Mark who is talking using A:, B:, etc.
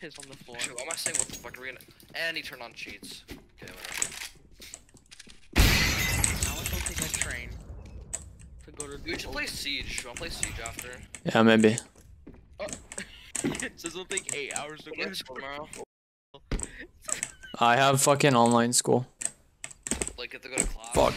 A: piss on the floor.
B: Actually, am I saying what the fuck are we gonna? And he turned on cheats. Okay, whatever.
A: Now let's go take a train to go to.
B: We should play Siege. You wanna play Siege after?
C: Yeah, maybe.
A: this will take eight hours to go to
B: tomorrow.
C: I have fucking online school.
B: Like, get to go to class.
C: Fuck.